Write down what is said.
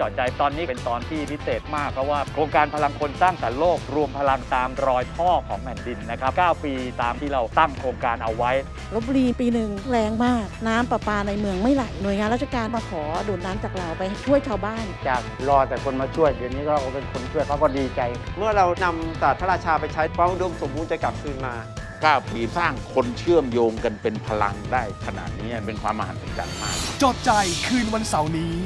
จอดใจตอนนี้เป็นตอนที่พิเศษมาก เพราะว่าโครงการพลังคนสร้างสรรค์โลก รวมพลังตามรอยพ่อของแผ่นดินนะครับ 9 ปีตามที่เราตั้งโครงการเอาไว้ลบบุรีปีหนึ่งแรงมาก น้ำประปาในเมืองไม่ไหลหน่วยงานราชการมาขอดูดน้ำจากเราไปช่วยชาวบ้าน จากรอแต่คนมาช่วยเดี๋ยวนี้ก็เป็นคนช่วยเขาก็ดีใจ เมื่อเรานำศาสตร์พระราชาไปใช้ความอุดมสมบูรณ์จะกลับคืนมา9ปีสร้างคนเชื่อมโยงกันเป็นพลังได้ขนาดนี้เป็นความมหัศจรรย์มาก จดใจคืนวันเสาร์นี้